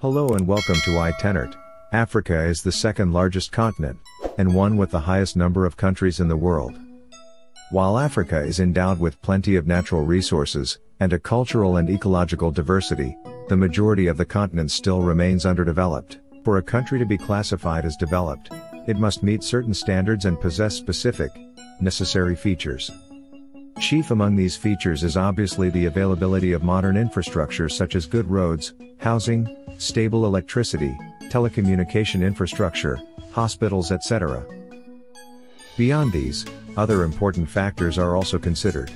Hello and welcome to iTenert. Africa is the second largest continent, and one with the highest number of countries in the world. While Africa is endowed with plenty of natural resources, and a cultural and ecological diversity, the majority of the continent still remains underdeveloped. For a country to be classified as developed, it must meet certain standards and possess specific, necessary features. Chief among these features is obviously the availability of modern infrastructure such as good roads, housing, stable electricity, telecommunication infrastructure, hospitals etc. Beyond these, other important factors are also considered.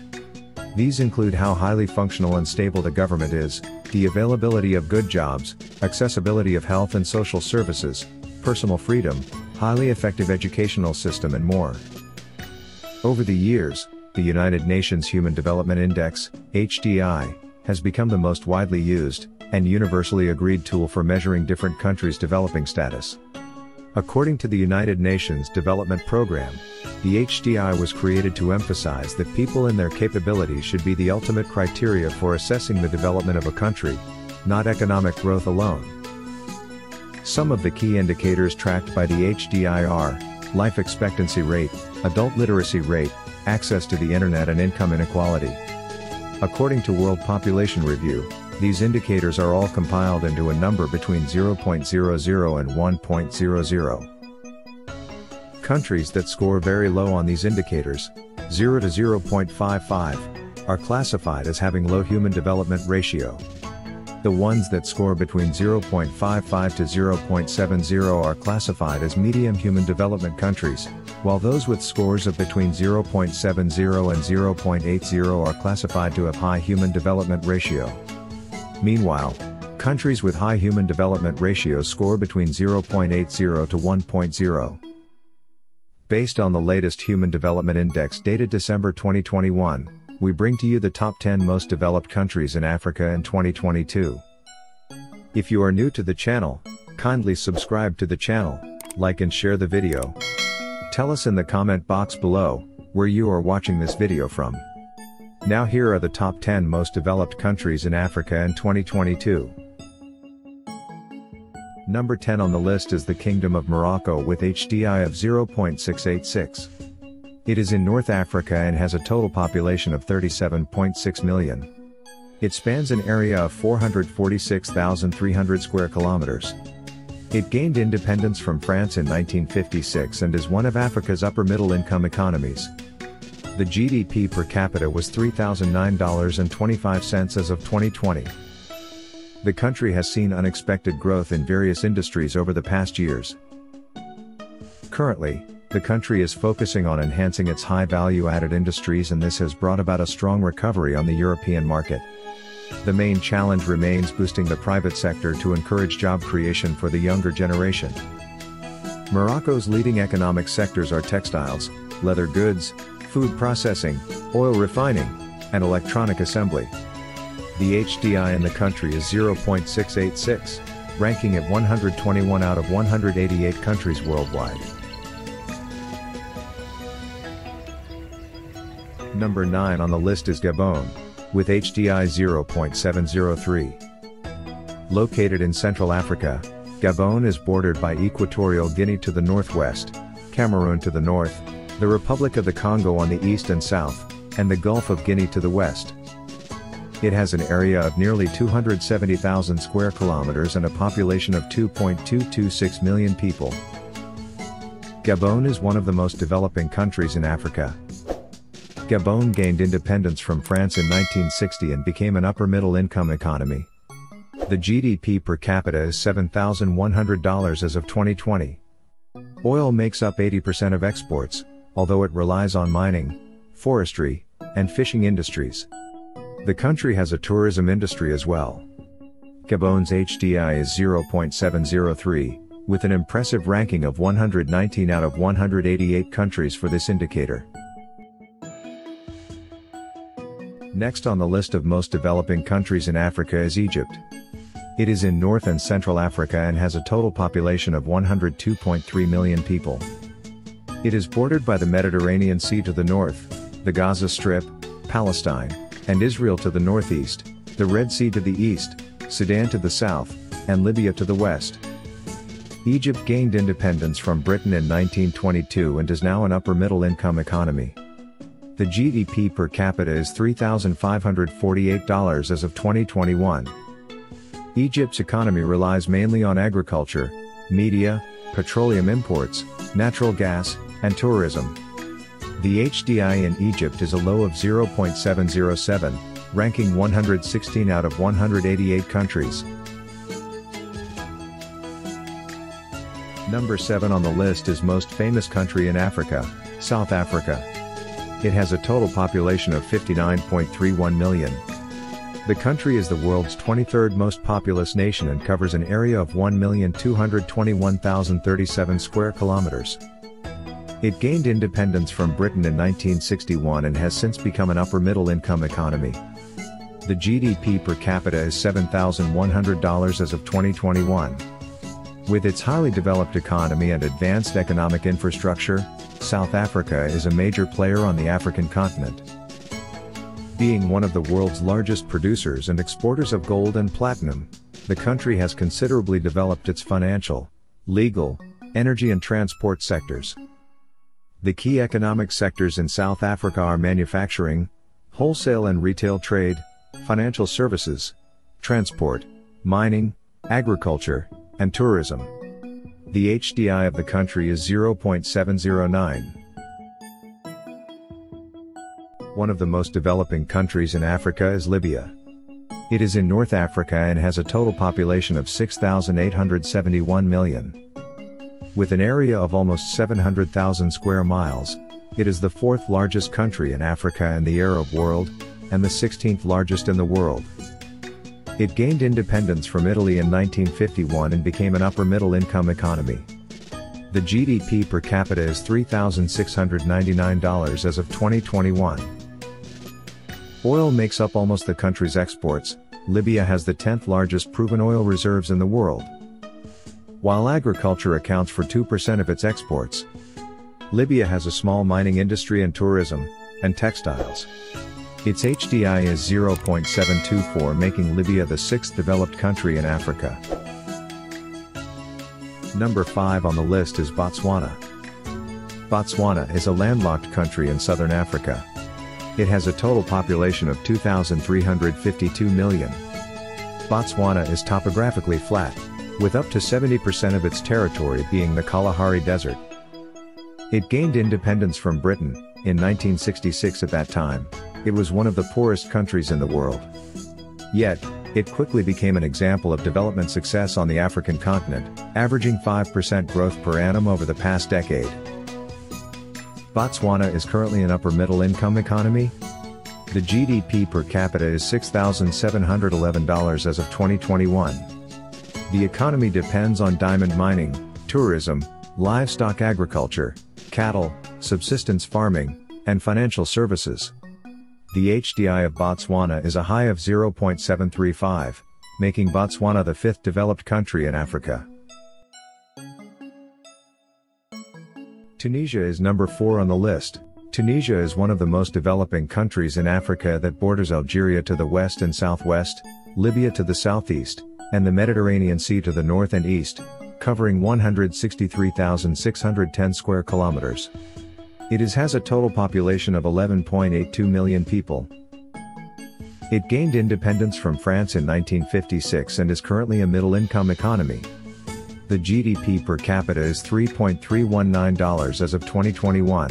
These include how highly functional and stable the government is, the availability of good jobs, accessibility of health and social services, personal freedom, highly effective educational system and more. Over the years, the United Nations Human Development Index, HDI, has become the most widely used, and universally agreed tool for measuring different countries' developing status. According to the United Nations Development Programme, the HDI was created to emphasize that people and their capabilities should be the ultimate criteria for assessing the development of a country, not economic growth alone. Some of the key indicators tracked by the HDI are life expectancy rate, adult literacy rate, access to the internet and income inequality. According to World Population Review, these indicators are all compiled into a number between 0.00 and 1.00. Countries that score very low on these indicators, 0 to 0.55, are classified as having low human development ratio. The ones that score between 0.55 to 0.70 are classified as medium human development countries, while those with scores of between 0.70 and 0.80 are classified to have high human development ratio. Meanwhile, countries with high human development ratios score between 0.80 to 1.0. Based on the latest Human Development Index dated December 2021, we bring to you the top 10 most developed countries in Africa in 2022. If you are new to the channel, kindly subscribe to the channel, like and share the video. Tell us in the comment box below, where you are watching this video from. Now here are the top 10 most developed countries in Africa in 2022. Number 10 on the list is the Kingdom of Morocco with HDI of 0.686. It is in North Africa and has a total population of 37.6 million. It spans an area of 446,300 square kilometers. It gained independence from France in 1956 and is one of Africa's upper middle income economies. The GDP per capita was $3,009.25 as of 2020. The country has seen unexpected growth in various industries over the past years. Currently, the country is focusing on enhancing its high value added industries and this has brought about a strong recovery on the European market. The main challenge remains boosting the private sector to encourage job creation for the younger generation. Morocco's leading economic sectors are textiles, leather goods, food processing, oil refining, and electronic assembly. The HDI in the country is 0.686, ranking at 121 out of 188 countries worldwide. Number 9 on the list is Gabon, with HDI 0.703. Located in Central Africa, Gabon is bordered by Equatorial Guinea to the northwest, Cameroon to the north, the Republic of the Congo on the east and south, and the Gulf of Guinea to the west. It has an area of nearly 270,000 square kilometers and a population of 2.226 million people. Gabon is one of the most developing countries in Africa. Gabon gained independence from France in 1960 and became an upper middle income economy. The GDP per capita is $7,100 as of 2020. Oil makes up 80% of exports, although it relies on mining, forestry, and fishing industries. The country has a tourism industry as well. Gabon's HDI is 0.703, with an impressive ranking of 119 out of 188 countries for this indicator. Next on the list of most developing countries in Africa is Egypt. It is in North and Central Africa and has a total population of 102.3 million people. It is bordered by the Mediterranean Sea to the north, the Gaza Strip, Palestine, and Israel to the northeast, the Red Sea to the east, Sudan to the south, and Libya to the west. Egypt gained independence from Britain in 1922 and is now an upper middle income economy. The GDP per capita is $3,548 as of 2021. Egypt's economy relies mainly on agriculture, media, petroleum imports, natural gas, and tourism. The HDI in Egypt is a low of 0.707, ranking 116 out of 188 countries. Number 7 on the list is most famous country in Africa, South Africa. It has a total population of 59.31 million. The country is the world's 23rd most populous nation and covers an area of 1,221,037 square kilometers. It gained independence from Britain in 1961 and has since become an upper middle income economy. The GDP per capita is $7,100 as of 2021. With its highly developed economy and advanced economic infrastructure, South Africa is a major player on the African continent. Being one of the world's largest producers and exporters of gold and platinum, the country has considerably developed its financial, legal, energy and transport sectors. The key economic sectors in South Africa are manufacturing, wholesale and retail trade, financial services, transport, mining, agriculture, and tourism. The HDI of the country is 0.709. One of the most developing countries in Africa is Libya. It is in North Africa and has a total population of 6,871 million. With an area of almost 700,000 square miles, it is the fourth largest country in Africa and the Arab world, and the 16th largest in the world. It gained independence from Italy in 1951 and became an upper middle income economy. The GDP per capita is $3,699 as of 2021. Oil makes up almost the country's exports, Libya has the 10th largest proven oil reserves in the world. While agriculture accounts for 2% of its exports, Libya has a small mining industry and tourism, and textiles. Its HDI is 0.724 making Libya the sixth developed country in Africa. Number 5 on the list is Botswana. Botswana is a landlocked country in southern Africa. It has a total population of 2,352 million. Botswana is topographically flat, with up to 70% of its territory being the Kalahari Desert. It gained independence from Britain, in 1966 at that time, it was one of the poorest countries in the world. Yet, it quickly became an example of development success on the African continent, averaging 5% growth per annum over the past decade. Botswana is currently an upper middle income economy. The GDP per capita is $6,711 as of 2021. The economy depends on diamond mining, tourism, livestock agriculture, cattle, subsistence farming, and financial services. The HDI of Botswana is a high of 0.735, making Botswana the fifth developed country in Africa. Tunisia is number 4 on the list. Tunisia is one of the most developing countries in Africa that borders Algeria to the west and southwest, Libya to the southeast, and the Mediterranean Sea to the north and east, covering 163,610 square kilometers. It is has a total population of 11.82 million people. It gained independence from France in 1956 and is currently a middle-income economy. The GDP per capita is $3.319 as of 2021.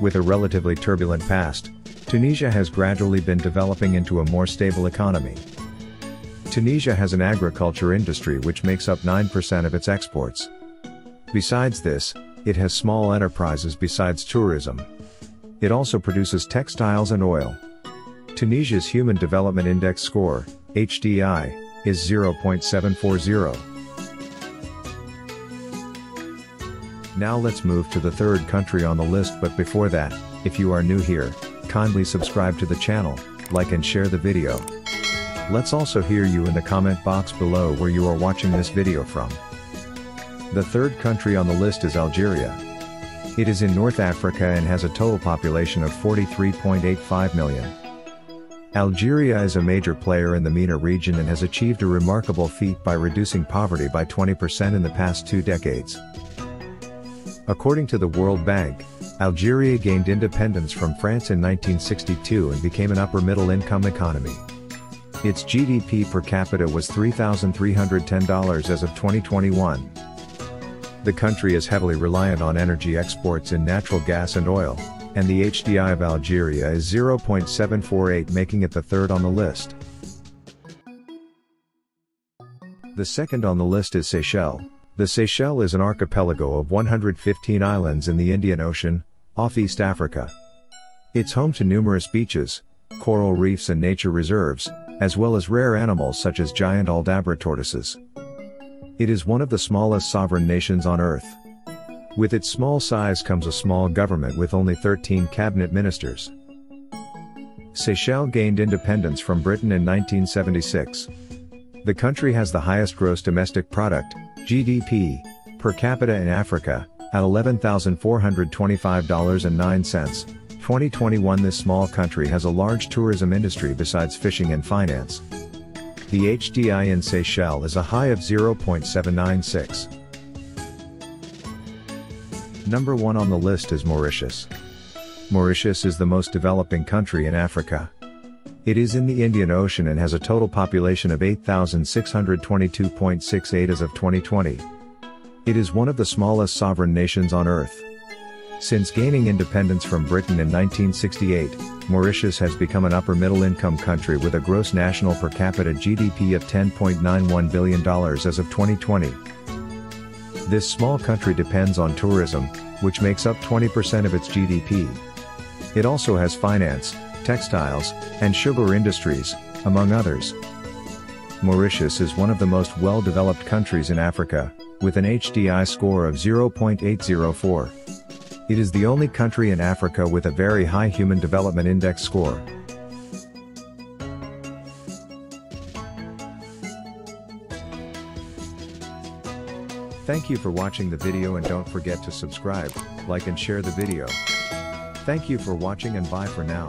With a relatively turbulent past, Tunisia has gradually been developing into a more stable economy. Tunisia has an agriculture industry which makes up 9% of its exports. Besides this, it has small enterprises besides tourism. It also produces textiles and oil. Tunisia's Human Development Index score, HDI, is 0.740. Now let's move to the third country on the list but before that, if you are new here, kindly subscribe to the channel, like and share the video. Let's also hear you in the comment box below where you are watching this video from. The third country on the list is Algeria. It is in North Africa and has a total population of 43.85 million. Algeria is a major player in the MENA region and has achieved a remarkable feat by reducing poverty by 20% in the past two decades. According to the World Bank, Algeria gained independence from France in 1962 and became an upper-middle income economy. Its GDP per capita was $3,310 as of 2021. The country is heavily reliant on energy exports in natural gas and oil, and the HDI of Algeria is 0.748 making it the third on the list. The second on the list is Seychelles. The Seychelles is an archipelago of 115 islands in the Indian Ocean, off East Africa. It's home to numerous beaches, coral reefs and nature reserves, as well as rare animals such as giant Aldabra tortoises. It is one of the smallest sovereign nations on Earth. With its small size comes a small government with only 13 cabinet ministers. Seychelles gained independence from Britain in 1976. The country has the highest gross domestic product, GDP, per capita in Africa, at $11,425.09. 2021 This small country has a large tourism industry besides fishing and finance. The HDI in Seychelles is a high of 0.796. Number 1 on the list is Mauritius. Mauritius is the most developing country in Africa. It is in the Indian Ocean and has a total population of 8,622.68 as of 2020. It is one of the smallest sovereign nations on Earth. Since gaining independence from Britain in 1968, Mauritius has become an upper middle income country with a gross national per capita GDP of $10.91 billion as of 2020. This small country depends on tourism, which makes up 20% of its GDP. It also has finance, textiles, and sugar industries, among others. Mauritius is one of the most well-developed countries in Africa, with an HDI score of 0.804. It is the only country in Africa with a very high Human Development Index score. Thank you for watching the video and don't forget to subscribe, like and share the video. Thank you for watching and bye for now.